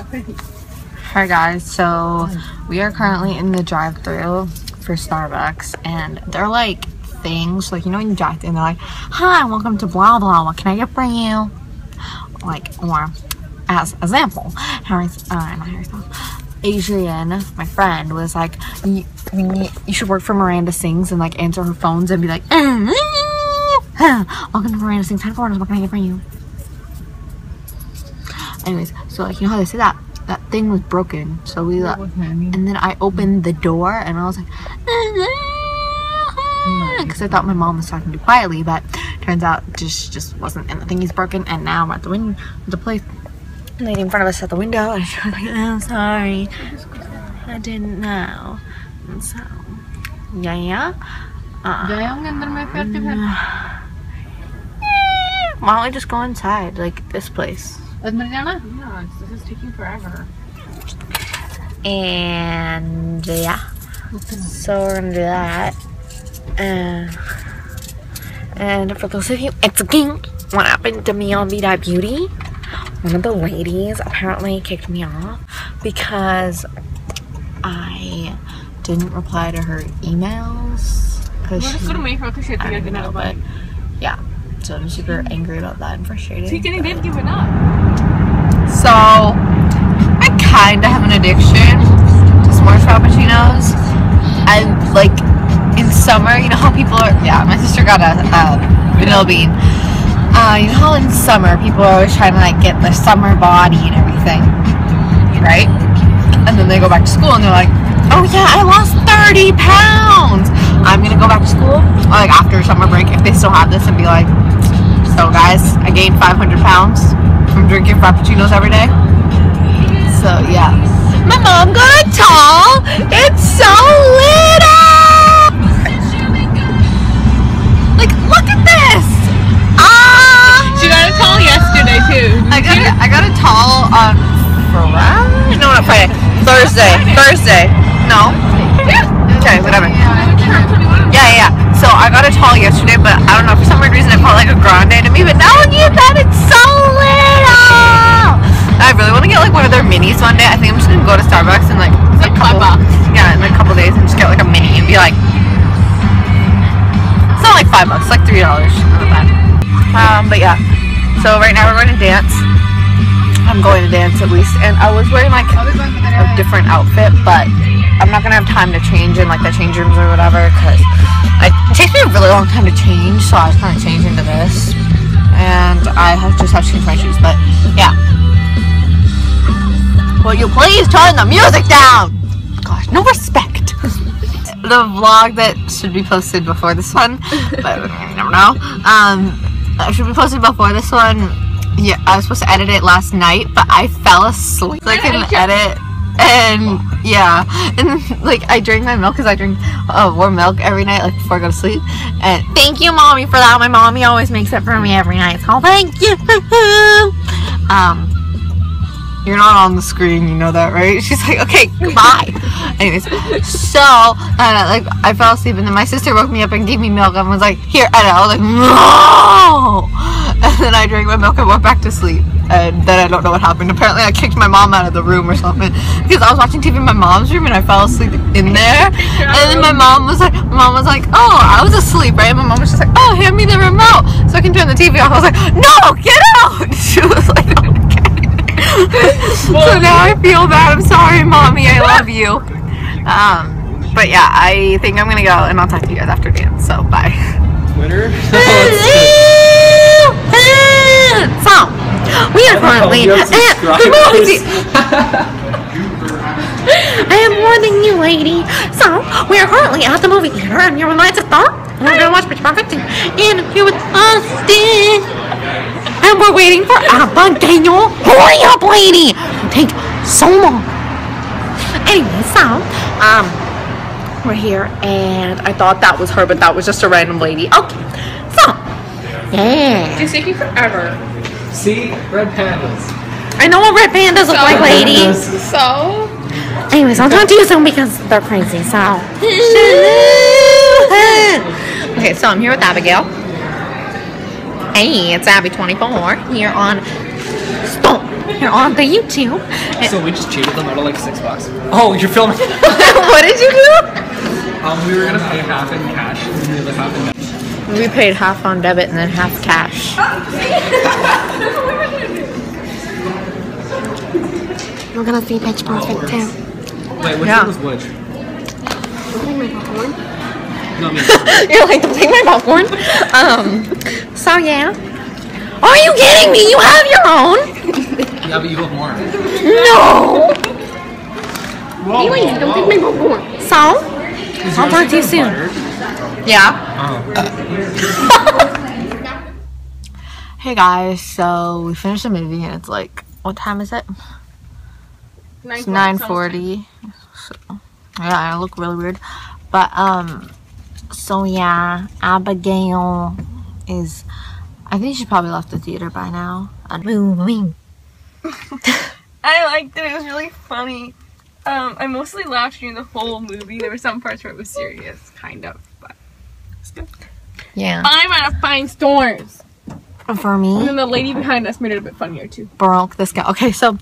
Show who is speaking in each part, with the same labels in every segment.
Speaker 1: Hi guys, so we are currently in the drive-through for Starbucks, and they're like things like you know when you drive through and they're like, "Hi, welcome to blah blah. What can I get for you?" Like, or as example, Harry, uh, not Harry Styles, Adrian, my friend, was like, you, should work for Miranda Sings and like answer her phones and be like, "Mm, "Welcome to Miranda Sings headquarters. What can I get for you?" Anyways, so like you know how they say that that thing was broken, so we uh, and then I opened the door and I was like, because I thought my mom was talking too quietly, but turns out just just wasn't. And the thing is broken, and now I'm at the window, the place lady in front of us at the window, and she was like, "I'm sorry, I didn't know." And so, yeah, yeah. Uh,
Speaker 2: Gayong ganda naman yung effective head.
Speaker 1: why don't we just go inside, like this place?
Speaker 2: At Mariana? Yeah, this is taking forever.
Speaker 1: And yeah, so we're gonna do that. And and for those of you asking what happened to me on That Beauty, one of the ladies apparently kicked me off because I didn't reply to her emails because she,
Speaker 2: good may for kasi
Speaker 1: I don't know, but yeah. So I'm super angry about that and frustrated.
Speaker 2: She can did give it up.
Speaker 1: So, I kind of have an addiction to s'mores frappuccinos. I like in summer, you know how people are. Yeah, my sister got a, a vanilla bean. Uh, you know how in summer people are always trying to like get the summer body and everything, right? And then they go back to school and they're like, "Oh yeah, I lost 30 pounds." I'm gonna go back to school like after summer break if they still have this and be like, "So guys, I gained 500 pounds." from drinking frappuccinos every day. So yeah. My mom got a tall. It's so little. Like look at this. Ah.
Speaker 2: She got a tall yesterday too.
Speaker 1: I got a, I got a tall on Friday. No, not Friday. Thursday. Thursday. No. Okay, whatever. Yeah, yeah. So I got a tall yesterday, but I don't know for some weird reason it felt like a grande to me. But now look at that, it's so little. I really want to get like one of their minis one day. I think I'm just gonna go to Starbucks and like
Speaker 2: It's five bucks.
Speaker 1: yeah, in like a couple days and just get like a mini and be like, it's not like five bucks, it's like three dollars. Um, but yeah. So right now we're going to dance. I'm going to dance at least, and I was wearing like a different outfit, but I'm not gonna have time to change in like the change rooms or whatever because it takes me a really long time to change. So I was kind of changing to this, and I have just have to change my shoes. But yeah. Will you please turn the music down? Gosh, no respect. the vlog that should be posted before this one, but I don't know. Um, should be posted before this one. Yeah, I was supposed to edit it last night, but I fell asleep. So I couldn't edit. And yeah, and like I drink my milk because I drink uh, warm milk every night, like before I go to sleep. And thank you, mommy, for that. My mommy always makes it for me every night. So thank you. um, you're not on the screen, you know that, right? She's like, okay, goodbye. Anyways, so uh, like I fell asleep, and then my sister woke me up and gave me milk and was like, here, Edda. I was like, no. And then I drank my milk and went back to sleep. And then I don't know what happened. Apparently, I kicked my mom out of the room or something because I was watching TV in my mom's room and I fell asleep in there. And then my mom was like, mom was like, oh, I was asleep, right? And My mom was just like, oh, hand me the remote so I can turn the TV off. I was like, no, get out. She was like. so now I feel bad. I'm sorry, mommy. I love you. Um, but yeah, I think I'm gonna go and I'll talk to you guys after dance. So bye.
Speaker 3: Twitter?
Speaker 1: so we are currently at the movie. I am more than you, lady. So we are currently at the movie theater, and here with my sister. And we're gonna watch Pitch Perfect 2. And here with Austin. And we're waiting for Abba Daniel. Hurry up, lady! Take so long. Anyway, so, um, we're here, and I thought that was her, but that was just a random lady. Okay, so, yeah.
Speaker 2: It's taking forever.
Speaker 3: See? Red pandas.
Speaker 1: I know what red pandas look like, lady.
Speaker 2: So
Speaker 1: Anyways, I'll talk to you soon because they're crazy, so. okay, so I'm here with Abigail. Hey, it's Abby24 here on Boom. You're on the YouTube.
Speaker 3: So we just cheated them out of like six bucks. Oh, you're filming.
Speaker 1: what did you do?
Speaker 3: um, we were gonna pay half in cash and the other half in debit.
Speaker 1: We paid half on debit and then half cash.
Speaker 4: We're gonna see Pitch Perfect 2.
Speaker 3: Wait, which
Speaker 1: Yeah.
Speaker 3: one was which? No, me.
Speaker 1: You're like, don't take my popcorn. Um, so yeah. Are you kidding me? You have your own?
Speaker 3: yeah, but you have more.
Speaker 1: No.
Speaker 3: Whoa,
Speaker 4: Anyways, don't take my popcorn.
Speaker 1: So, I'll talk to you soon. Yeah. Hey guys, so we finished the movie and it's like, what time is it? It's 9:40. So, yeah, I look really weird. But um so yeah, Abigail is I think she probably left the theater by now.
Speaker 2: I liked it. It was really funny. Um, I mostly laughed during the whole movie. There were some parts where it was serious, kind of, but it's good.
Speaker 1: Yeah.
Speaker 2: Five out of five stores.
Speaker 1: Um,
Speaker 2: for
Speaker 1: me.
Speaker 2: And then the lady behind us made it a bit funnier too.
Speaker 1: broke this guy. Okay, so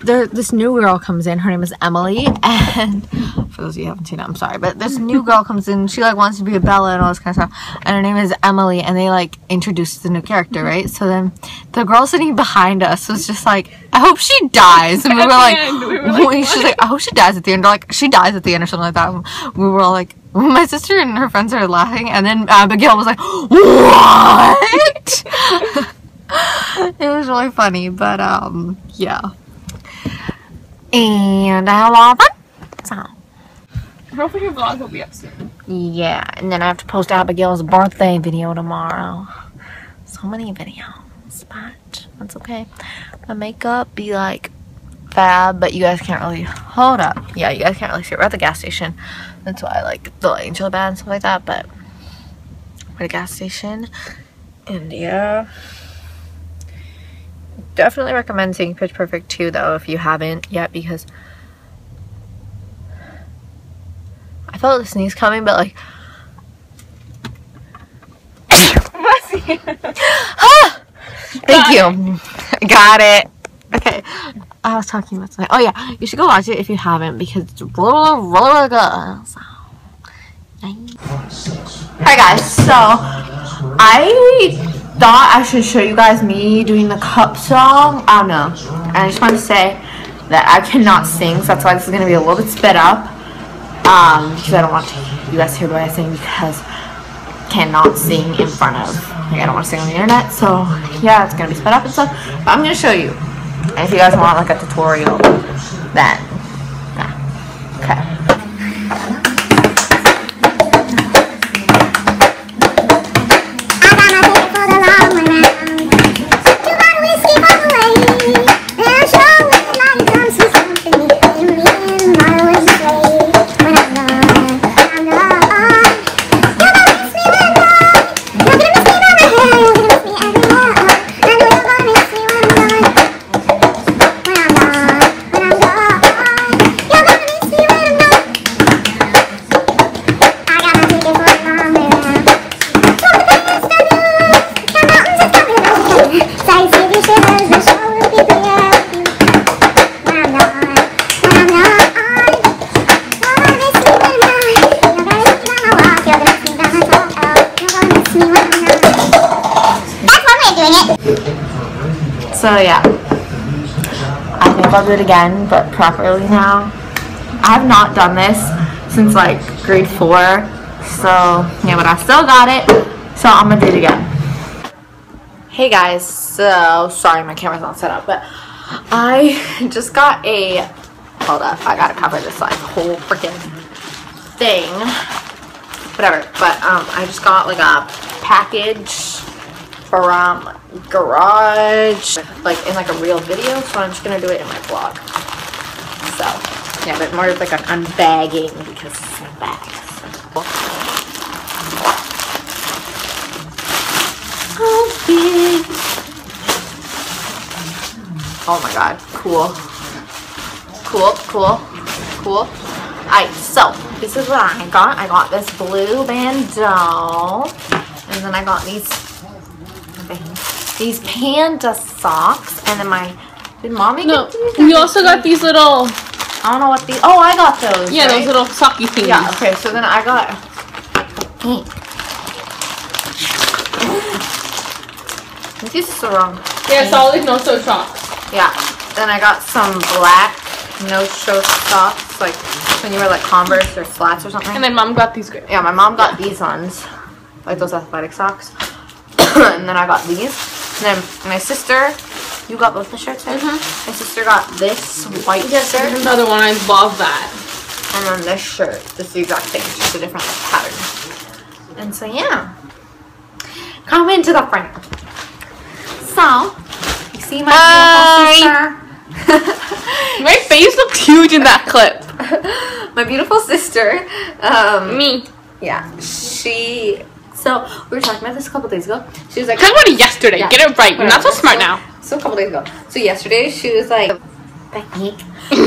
Speaker 1: there this new girl comes in. Her name is Emily, and for those of you who haven't seen it, I'm sorry, but this new girl comes in. She like wants to be a Bella and all this kind of stuff, and her name is Emily. And they like introduce the new character, mm-hmm. right? So then the girl sitting behind us was just like, "I hope she dies," and we were like,
Speaker 2: end, we were like,
Speaker 1: she's like, "I hope she dies at the end," or like she dies at the end or something like that. We were all like. My sister and her friends are laughing, and then Abigail was like, "What?" it was really funny, but um, yeah. And I had a lot of fun.
Speaker 2: Hopefully your vlog will be up soon.
Speaker 1: Yeah, and then I have to post Abigail's birthday video tomorrow. So many videos, but that's okay. My makeup be like fab, but you guys can't really hold up. Yeah, you guys can't really see it. We're at the gas station. That's why I like the really bad and stuff like that, but we're at a gas station. And yeah. Definitely recommend seeing Pitch Perfect 2 though if you haven't yet because I felt a sneeze coming, but like ah! Thank you. Got it. Okay. I was talking about something. Oh yeah, you should go watch it if you haven't because it's really, really, good. So, Hi guys. So I thought I should show you guys me doing the cup song. I don't know. And I just want to say that I cannot sing, so that's why this is gonna be a little bit sped up. Um, because I don't want you guys to hear what I sing because I cannot sing in front of like I don't want to sing on the internet. So yeah, it's gonna be sped up and stuff. But I'm gonna show you. And if you guys want like a tutorial, then So yeah, I think I'll do it again, but properly now. I have not done this since like grade four, so yeah, but I still got it, so I'm gonna do it again. Hey guys, so sorry my camera's not set up, but I just got a, hold up, I gotta cover this like whole freaking thing, whatever, but um, I just got like a package from garage like in like a real video so i'm just gonna do it in my vlog. So yeah but more like an unbagging because it's in bags oh big. Oh my god cool. Cool cool cool. Alright so this is what i got. I got this blue bandeau and then i got these. These panda socks, and then my did mommy
Speaker 2: No, we also got these little,
Speaker 1: I don't know what these. Oh, I got those.
Speaker 2: yeah,
Speaker 1: right?
Speaker 2: those little socky things.
Speaker 1: Yeah. Okay. So then I got pink. This is so wrong.
Speaker 2: Yeah, solid no so socks.
Speaker 1: Yeah. Then I got some black no-show socks, like when you wear like Converse or flats or something.
Speaker 2: And then mom got these good.
Speaker 1: Yeah, my mom got these ones, like those athletic socks. and then I got these. And then my sister, you got both the shirts, right? My sister got this white shirt
Speaker 2: Another one, I love that.
Speaker 1: and then this shirt. This is the exact thing, it's just a different like, pattern. And so yeah, come into the front. So you see my beautiful sister.
Speaker 2: My face looked huge in that clip.
Speaker 1: my beautiful sister. Um,
Speaker 2: Me.
Speaker 1: yeah, she. So we were talking about this a couple days ago. She was like,
Speaker 2: Talk about it yesterday.
Speaker 1: Yeah.
Speaker 2: Get it right. You're not so smart now.
Speaker 1: So a couple days ago. So yesterday she was like, Becky.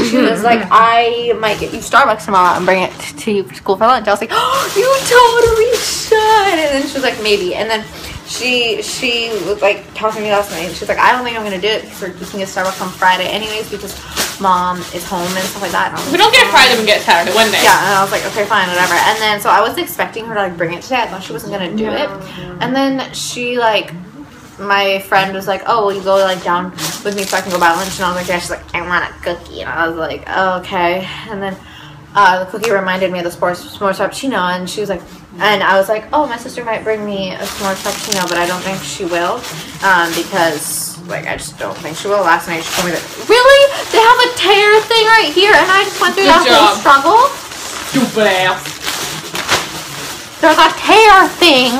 Speaker 1: She was like, I might get you Starbucks tomorrow and bring it to you for school for lunch. I was like, oh, you totally should. And then she was like, maybe. And then she she was like talking to me last night. She was like, I don't think I'm gonna do it because we're getting a Starbucks on Friday anyways because mom is home and stuff like that. And I was
Speaker 2: If we
Speaker 1: like,
Speaker 2: don't get it Friday, we get Saturday. One day.
Speaker 1: yeah, and I was like, okay, fine, whatever. And then so I was expecting her to like bring it today. I thought she wasn't gonna do it. And then she like my friend was like, Oh, will you go like down with me so I can go buy lunch? And I was like, Yeah, she's like, I want a cookie and I was like, oh, okay. And then uh, the cookie reminded me of the sports s'mores frappuccino and she was like and I was like, Oh, my sister might bring me a s'mores frappuccino, but I don't think she will. Um, because like I just don't think she will. Last night she told me that really? They have a tear thing right here and I just went through
Speaker 2: Good
Speaker 1: that whole struggle.
Speaker 2: Stupid ass.
Speaker 1: There's a tear thing.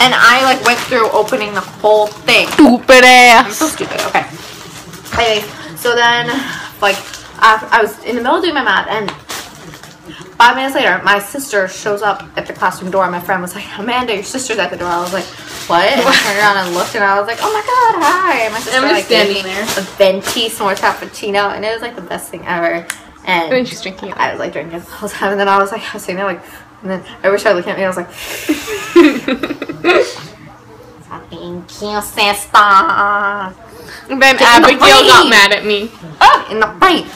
Speaker 1: And I like went through opening the whole thing.
Speaker 2: Stupid
Speaker 1: I'm so
Speaker 2: ass.
Speaker 1: stupid. Okay. Anyways, so then like I, I was in the middle of doing my math and five minutes later my sister shows up at the classroom door. My friend was like, Amanda, your sister's at the door. I was like, what? And I turned around and looked and I was like, oh my god, hi. And my sister
Speaker 2: I'm
Speaker 1: like
Speaker 2: just
Speaker 1: gave me
Speaker 2: standing there.
Speaker 1: a venti s'more cappuccino and it was like the best thing ever.
Speaker 2: And
Speaker 1: And
Speaker 2: she's drinking it.
Speaker 1: I was like drinking it the whole time, and then I was like, I was sitting there like, and then I wish I looking at me, and I was like, thank you, sister.
Speaker 2: And then
Speaker 1: in the
Speaker 2: Abigail got mad at me.
Speaker 1: Oh, in the frame.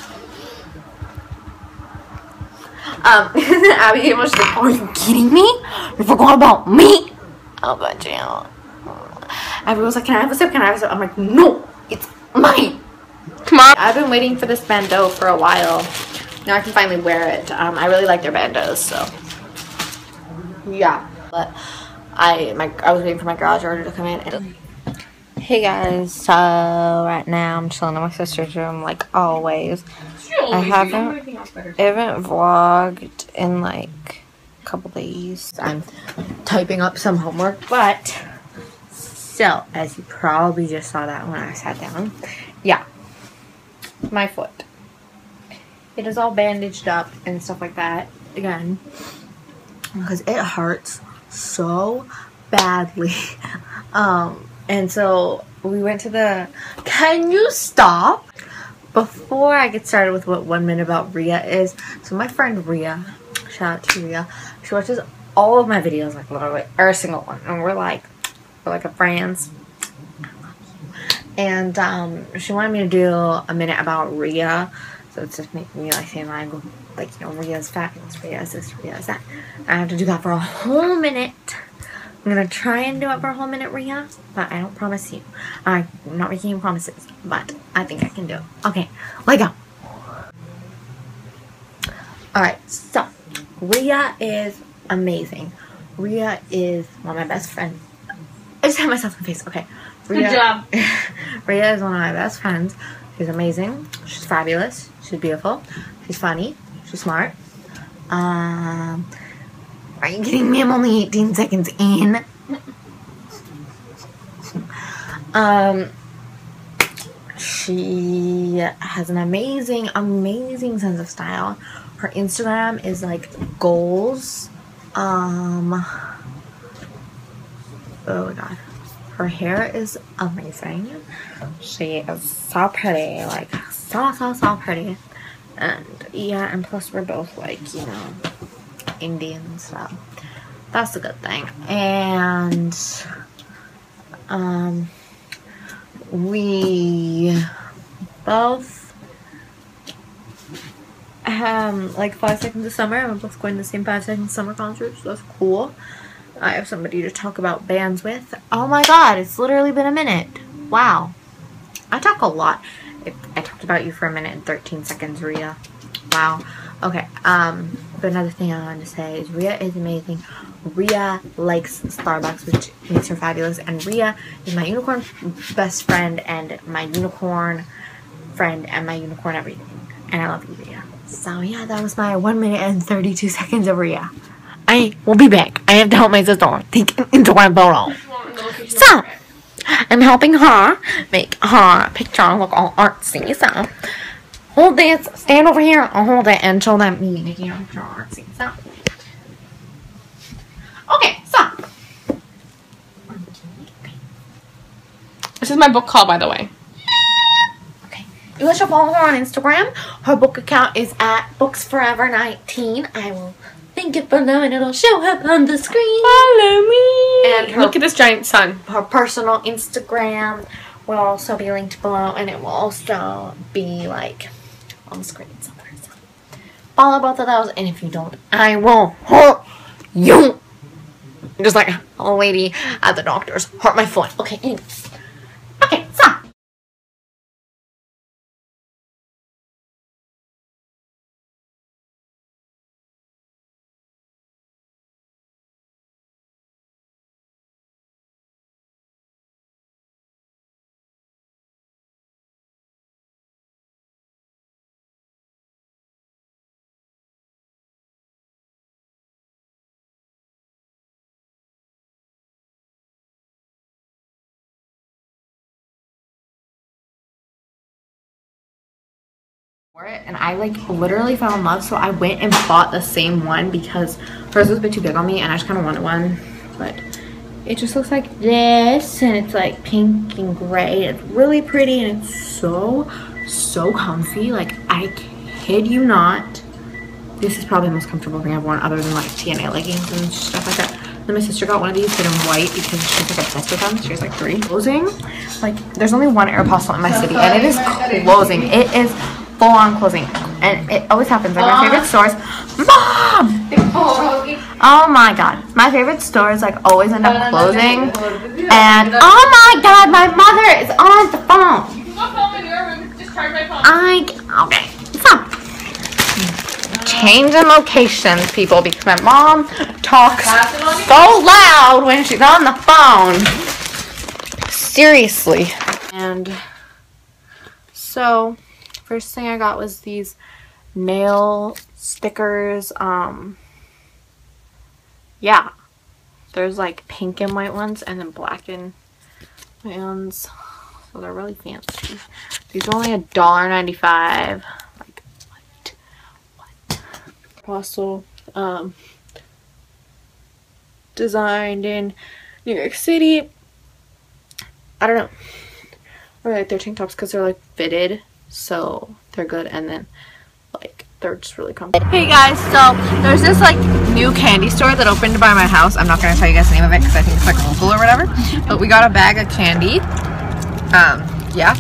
Speaker 1: Um, and then Abigail was like, are you kidding me? You forgot about me? Oh, but yeah. Everyone was like, can I have a sip? Can I have a sip? I'm like, no, it's mine.
Speaker 2: Come on.
Speaker 1: I've been waiting for this bandeau for a while. Now I can finally wear it. Um, I really like their bandeaus, so yeah. But I my I was waiting for my garage order to come in. Hey guys, so right now I'm chilling in my sister's room like always. I haven't I haven't vlogged in like a couple days. I'm typing up some homework, but so as you probably just saw that when I sat down, yeah, my foot. It is all bandaged up and stuff like that again because it hurts so badly. Um, and so we went to the. Can you stop? Before I get started with what one minute about Ria is, so my friend Ria, shout out to Ria, she watches all of my videos, like literally every single one, and we're like, we're like a friends. And um, she wanted me to do a minute about Ria, so it's just making me like saying like, like you know, Ria's fabulous, Ria's this, Ria's that. I have to do that for a whole minute. I'm gonna try and do it for a whole minute, Ria, but I don't promise you. I'm not making any promises, but I think I can do it. Okay, let go. Alright, so Ria is amazing. Ria is one of my best friends. I just had myself in the face. Okay. Ria,
Speaker 2: job.
Speaker 1: Ria is one of my best friends. She's amazing. She's fabulous. She's beautiful. She's funny. She's smart. Um, are you kidding me? I'm only 18 seconds in. Um, she has an amazing, amazing sense of style. Her Instagram is like goals. Um, oh my god. Her hair is amazing. She is so pretty, like so so so pretty. And yeah, and plus we're both like, you know, Indian, so that's a good thing. And Um, we both um like five seconds of summer. We're both going to the same five seconds of summer concert, so that's cool. I have somebody to talk about bands with. Oh my god, it's literally been a minute. Wow. I talk a lot. I, I talked about you for a minute and 13 seconds, Ria. Wow. Okay, um, but another thing I wanted to say is Ria is amazing. Ria likes Starbucks, which makes her fabulous. And Ria is my unicorn best friend and my unicorn friend and my unicorn everything. And I love you, Ria. So yeah, that was my 1 minute and 32 seconds of Ria. I will be back. I have to help my sister take into my photo. So, I'm helping her make her picture look all artsy. So, hold this, stand over here, I'll hold it and show them me making her picture artsy. So, okay, so,
Speaker 2: This is my book haul, by the way.
Speaker 1: okay. You guys should follow her on Instagram. Her book account is at booksforever19. I will link it below and it'll show up on the screen.
Speaker 2: Follow me.
Speaker 1: And her-
Speaker 2: look at this giant sun.
Speaker 1: her personal Instagram will also be linked below, and it will also be like on the screen somewhere. So follow both of those, and if you don't, I will hurt you. Just like a lady at the doctor's hurt my foot. Okay. It and I like literally fell in love so I went and bought the same one because hers was a bit too big on me and I just kind of wanted one but it just looks like this and it's like pink and gray it's really pretty and it's so so comfy like I kid you not this is probably the most comfortable thing I've worn other than like TNA leggings and stuff like that. Then my sister got one of these but in white because she's like obsessed with them. She has like three. Closing. Like there's only one Aeropostale in my city and it is closing. It is full on closing and it always happens like my favorite stores. Mom! Oh my god. My favorite stores like always end up closing. And oh my god my mother is on the phone. I okay. So changing locations people because my mom talks so loud when she's on the phone. Seriously. And so first thing I got was these nail stickers. Um, yeah, there's like pink and white ones and then black and white ones. So they're really fancy. These are only a dollar ninety five. Like what? What? Apostle um, designed in New York City. I don't know. Or like their tank tops because they're like fitted so they're good and then like they're just really comfortable. Hey guys, so there's this like new candy store that opened by my house. I'm not gonna tell you guys the name of it because I think it's like local or whatever. But we got a bag of candy. Um, yeah.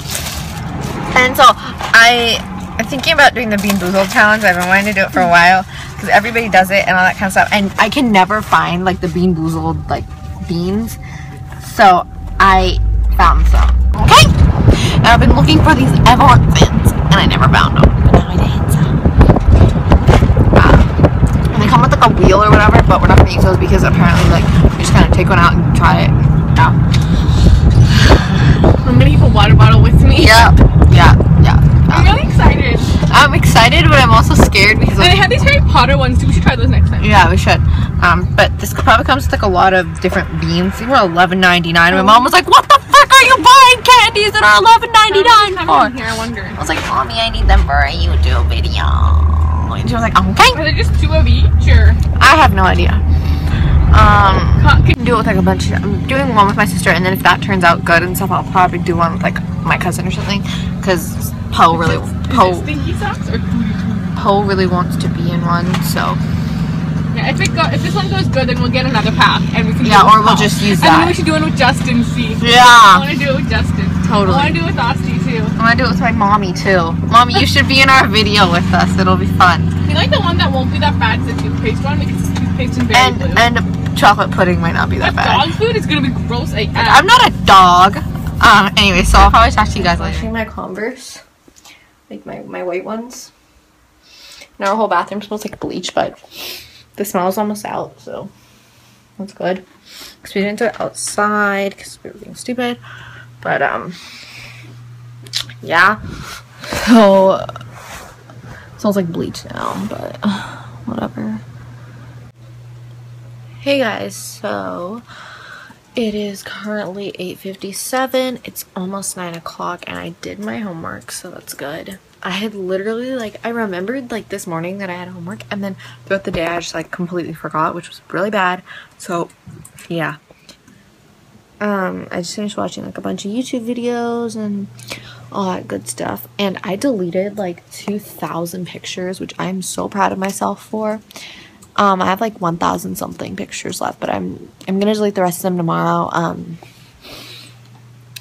Speaker 1: And so I I'm thinking about doing the Bean Boozled challenge. I've been wanting to do it for a while because everybody does it and all that kind of stuff. And I can never find like the Bean Boozled like beans. So I found some. Okay. And I've been looking for these Evelyn fins, and I never found them. But now I did. So. Um, and they come with like a wheel or whatever, but we're not gonna use those because apparently like you just kind of take one out and try it. Yeah.
Speaker 2: I'm gonna keep a water bottle with me.
Speaker 1: Yeah. Yeah. Yeah.
Speaker 2: I'm really excited.
Speaker 1: I'm excited, but I'm also scared because.
Speaker 2: And they have these Harry Potter ones too. We should try those next time.
Speaker 1: Yeah, we should. Um, but this probably comes with like a lot of different beans. They were eleven ninety nine. My mom was like, "What the fuck are you buying candies that are eleven ninety nine for?"
Speaker 2: here, I wonder.
Speaker 1: I was like, "Mommy, I need them for a YouTube video." And she was like, "Okay."
Speaker 2: Are they just two of each or?
Speaker 1: I have no idea. Um, can do it with like a bunch. Of, I'm doing one with my sister, and then if that turns out good and stuff, I'll probably do one with like my cousin or something. Because Poe really, Poe,
Speaker 2: stinky socks or
Speaker 1: Poe really wants to be in one. So
Speaker 2: Yeah, if it go, if this one goes good, then we'll get another pack and we can.
Speaker 5: Yeah,
Speaker 2: do it
Speaker 5: or we'll just use
Speaker 2: And then we should do it with Justin. See. I
Speaker 5: Yeah.
Speaker 2: want to do it with Justin.
Speaker 5: Totally.
Speaker 2: I want to do it with Asti too.
Speaker 5: I want to do it with my mommy too. Mommy, you should be in our video with us. It'll be fun.
Speaker 2: You like the one that won't be that bad is the toothpaste one because it's toothpaste and berry
Speaker 5: And
Speaker 2: blue.
Speaker 5: and chocolate pudding might not be that
Speaker 2: But
Speaker 5: bad.
Speaker 2: dog food is gonna be gross. Like,
Speaker 5: I'm not a dog. Um. Anyway, so I'll probably talk to you guys later.
Speaker 1: washing my Converse, like my, my white ones. And our whole bathroom smells like bleach, but the smell is almost out, so that's good. Because we didn't do it outside because we were being stupid. But, um, yeah. So, smells like bleach now, but whatever. Hey guys, so it is currently 8.57. It's almost 9 o'clock and I did my homework, so that's good. I had literally, like, I remembered, like, this morning that I had homework and then throughout the day I just, like, completely forgot, which was really bad. So, yeah. Um, I just finished watching, like, a bunch of YouTube videos and all that good stuff. And I deleted, like, 2,000 pictures, which I'm so proud of myself for. Um, I have like 1,000 something pictures left, but I'm I'm gonna delete the rest of them tomorrow. Um,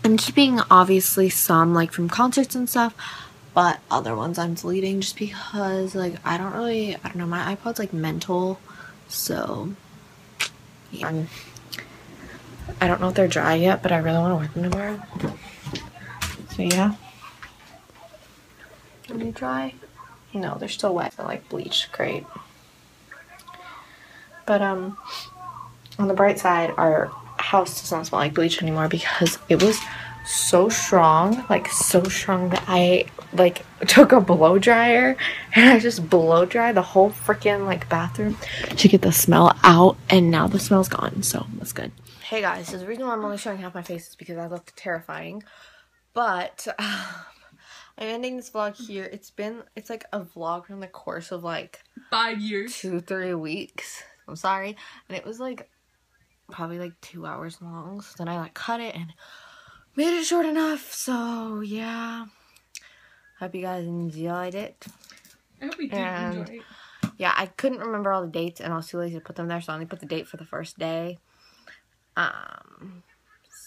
Speaker 1: I'm keeping obviously some like from concerts and stuff, but other ones I'm deleting just because like I don't really I don't know my iPod's like mental, so yeah. I'm- I don't know if they're dry yet, but I really want to wear them tomorrow. So yeah. Are they dry? No, they're still wet. They're like bleached. Great. But um, on the bright side, our house does not smell like bleach anymore because it was so strong, like so strong that I like took a blow dryer and I just blow dry the whole freaking like bathroom to get the smell out, and now the smell's gone. So that's good. Hey guys, so the reason why I'm only showing half my face is because I look terrifying, but. Um, I'm ending this vlog here. It's been, it's like a vlog from the course of like
Speaker 2: five years.
Speaker 1: two, three weeks. I'm sorry. And it was like probably like two hours long. So then I like cut it and made it short enough. So yeah. Hope you guys enjoyed it.
Speaker 2: I hope you did
Speaker 1: And-
Speaker 2: enjoy it.
Speaker 1: Yeah, I couldn't remember all the dates and I was too lazy to put them there, so I only put the date for the first day. Um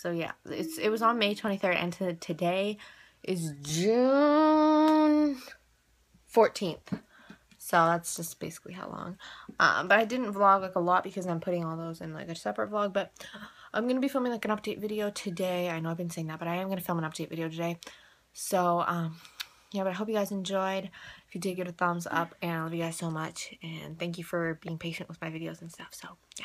Speaker 1: so yeah, it's it was on May 23rd and to, today is June 14th. So that's just basically how long. Um, but I didn't vlog like a lot because I'm putting all those in like a separate vlog. But I'm gonna be filming like an update video today. I know I've been saying that, but I am gonna film an update video today. So um, yeah, but I hope you guys enjoyed. If you did, give it a thumbs up, and I love you guys so much. And thank you for being patient with my videos and stuff. So yeah.